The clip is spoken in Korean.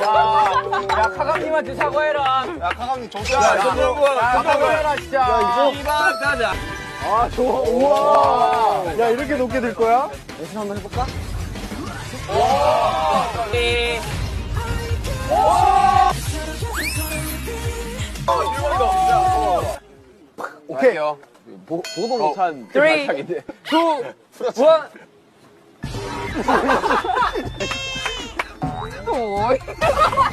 야, 카감님한테 사과해라. 야, 카감님 정신 야, 정신 사과해라, 진짜. 야, 이거. 이만 가자. 아, 좋아. 우와. 야, 이렇게 높게 들 거야? 연습 한번 해볼까? 와. 네. 와. 오케이요. 보, 보도 어. 못한 3, 2, 1. ôi